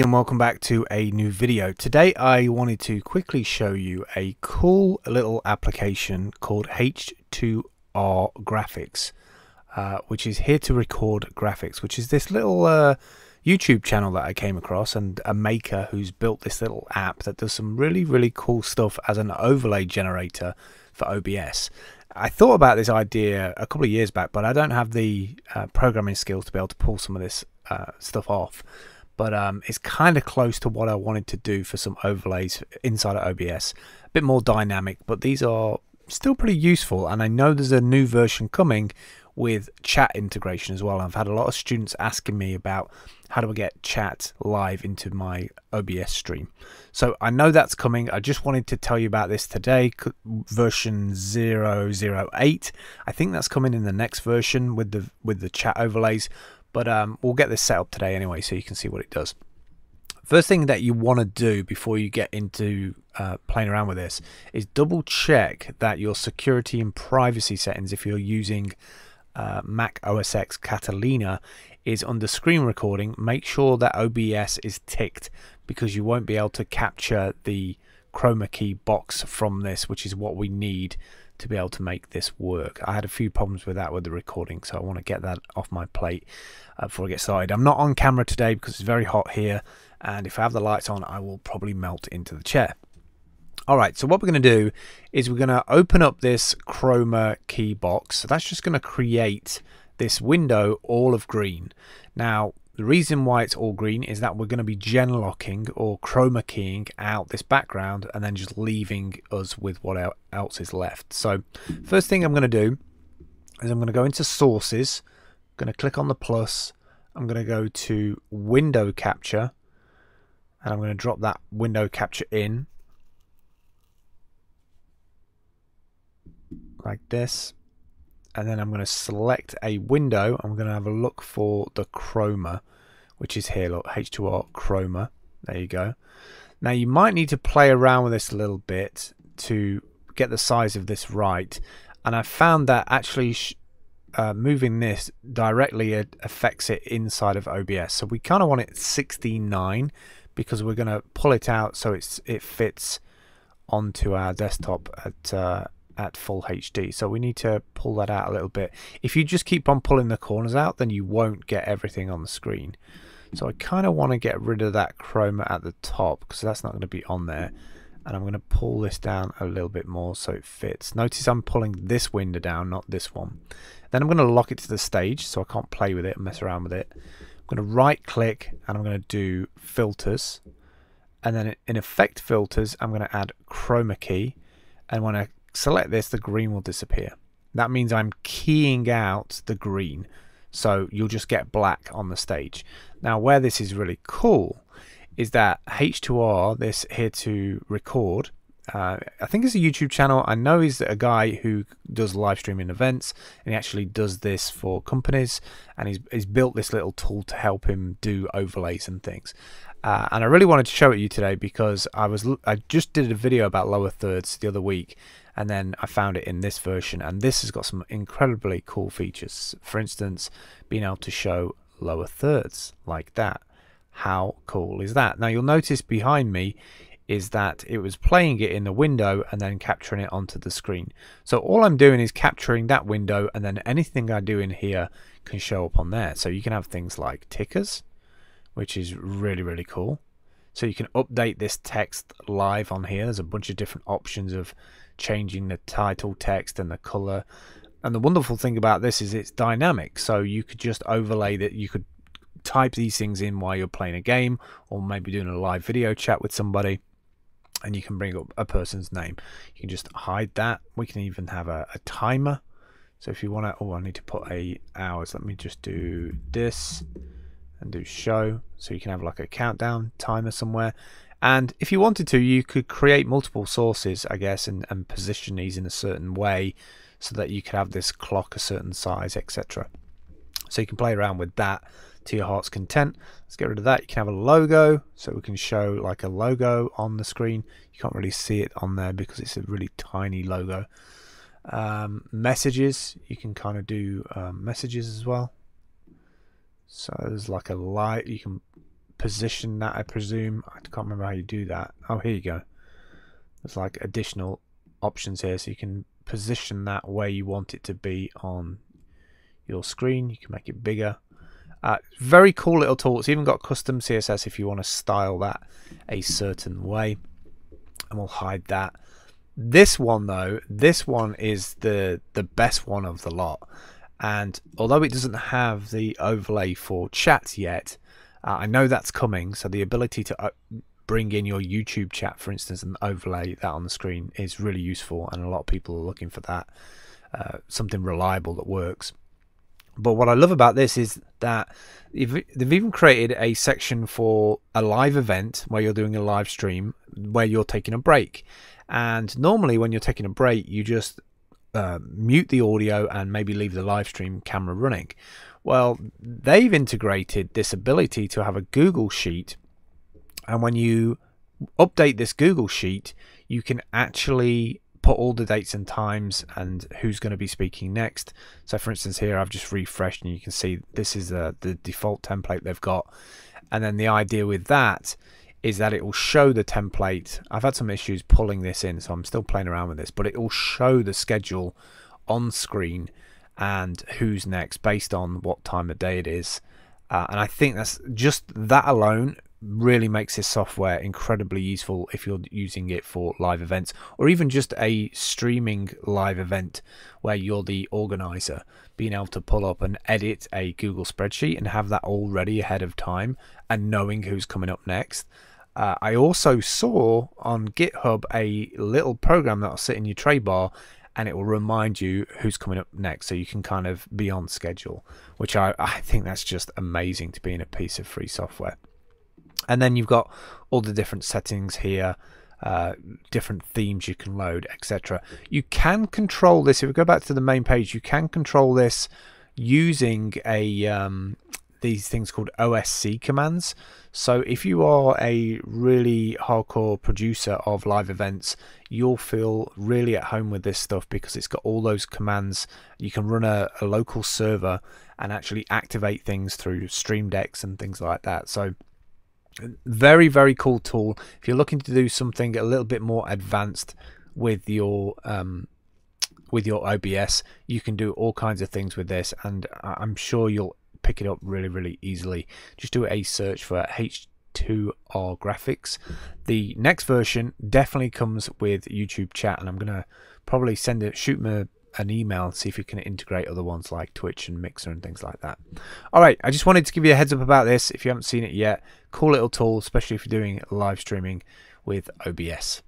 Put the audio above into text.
and welcome back to a new video. Today I wanted to quickly show you a cool little application called H2R Graphics, uh, which is here to record graphics, which is this little uh, YouTube channel that I came across and a maker who's built this little app that does some really, really cool stuff as an overlay generator for OBS. I thought about this idea a couple of years back, but I don't have the uh, programming skills to be able to pull some of this uh, stuff off but um, it's kind of close to what I wanted to do for some overlays inside of OBS. A bit more dynamic, but these are still pretty useful. And I know there's a new version coming with chat integration as well. I've had a lot of students asking me about how do I get chat live into my OBS stream. So I know that's coming. I just wanted to tell you about this today, version 008. I think that's coming in the next version with the with the chat overlays. But um, we'll get this set up today anyway so you can see what it does. First thing that you want to do before you get into uh, playing around with this is double check that your security and privacy settings, if you're using uh, Mac OS X Catalina, is under screen recording. Make sure that OBS is ticked because you won't be able to capture the chroma key box from this, which is what we need to be able to make this work. I had a few problems with that with the recording, so I want to get that off my plate uh, before I get started. I'm not on camera today because it's very hot here, and if I have the lights on, I will probably melt into the chair. All right, so what we're going to do is we're going to open up this chroma key box. So that's just going to create this window all of green. Now, the reason why it's all green is that we're going to be gen locking or chroma keying out this background and then just leaving us with what else is left. So first thing I'm going to do is I'm going to go into sources, I'm going to click on the plus, I'm going to go to window capture and I'm going to drop that window capture in like this and then I'm going to select a window. I'm going to have a look for the chroma, which is here, look, H2R chroma. There you go. Now you might need to play around with this a little bit to get the size of this right. And I found that actually uh, moving this directly affects it inside of OBS. So we kind of want it 69 because we're going to pull it out so it's it fits onto our desktop at uh, at full HD. So we need to pull that out a little bit. If you just keep on pulling the corners out, then you won't get everything on the screen. So I kind of want to get rid of that chroma at the top because that's not going to be on there. And I'm going to pull this down a little bit more so it fits. Notice I'm pulling this window down, not this one. Then I'm going to lock it to the stage so I can't play with it and mess around with it. I'm going to right click and I'm going to do filters. And then in effect filters, I'm going to add chroma key. And when I select this, the green will disappear. That means I'm keying out the green. So you'll just get black on the stage. Now where this is really cool is that H2R, this here to record, uh, I think it's a YouTube channel. I know he's a guy who does live streaming events and he actually does this for companies and he's, he's built this little tool to help him do overlays and things. Uh, and I really wanted to show it to you today because I was I just did a video about lower thirds the other week and then I found it in this version and this has got some incredibly cool features. For instance being able to show lower thirds like that. How cool is that? Now you'll notice behind me is that it was playing it in the window and then capturing it onto the screen. So all I'm doing is capturing that window and then anything I do in here can show up on there. So you can have things like tickers which is really really cool so you can update this text live on here there's a bunch of different options of changing the title text and the color. And the wonderful thing about this is it's dynamic. So you could just overlay that. You could type these things in while you're playing a game or maybe doing a live video chat with somebody and you can bring up a person's name. You can just hide that. We can even have a, a timer. So if you want to, oh, I need to put a hours. Let me just do this and do show. So you can have like a countdown timer somewhere. And if you wanted to, you could create multiple sources, I guess, and, and position these in a certain way so that you could have this clock a certain size, etc. So you can play around with that to your heart's content. Let's get rid of that. You can have a logo, so we can show like a logo on the screen. You can't really see it on there because it's a really tiny logo. Um, messages, you can kind of do um, messages as well. So there's like a light, you can position that, I presume. I can't remember how you do that. Oh, here you go. There's like additional options here, so you can position that where you want it to be on your screen. You can make it bigger. Uh, very cool little tool. It's even got custom CSS if you want to style that a certain way. And we'll hide that. This one though, this one is the the best one of the lot. And although it doesn't have the overlay for chat yet, uh, I know that's coming. So the ability to uh, bring in your YouTube chat, for instance, and overlay that on the screen is really useful. And a lot of people are looking for that, uh, something reliable that works. But what I love about this is that they've even created a section for a live event where you're doing a live stream where you're taking a break. And normally, when you're taking a break, you just uh, mute the audio and maybe leave the live stream camera running. Well, they've integrated this ability to have a Google Sheet, and when you update this Google Sheet, you can actually put all the dates and times and who's going to be speaking next. So, for instance, here I've just refreshed, and you can see this is the, the default template they've got. And then the idea with that is that it will show the template. I've had some issues pulling this in, so I'm still playing around with this, but it will show the schedule on screen and who's next based on what time of day it is. Uh, and I think that's just that alone really makes this software incredibly useful if you're using it for live events or even just a streaming live event where you're the organizer being able to pull up and edit a Google spreadsheet and have that all ready ahead of time and knowing who's coming up next uh, I also saw on GitHub a little program that'll sit in your tray bar and it will remind you who's coming up next so you can kind of be on schedule, which I, I think that's just amazing to be in a piece of free software. And then you've got all the different settings here. Uh, different themes you can load, etc. You can control this. If we go back to the main page, you can control this using a um, these things called OSC commands. So if you are a really hardcore producer of live events, you'll feel really at home with this stuff because it's got all those commands. You can run a, a local server and actually activate things through Stream Decks and things like that. So very very cool tool if you're looking to do something a little bit more advanced with your um, with your OBS you can do all kinds of things with this and I'm sure you'll pick it up really, really easily. Just do a search for H2R graphics. The next version definitely comes with YouTube chat, and I'm gonna probably send it, shoot me an email and see if you can integrate other ones like Twitch and Mixer and things like that. All right, I just wanted to give you a heads up about this. If you haven't seen it yet, cool little tool, especially if you're doing live streaming with OBS.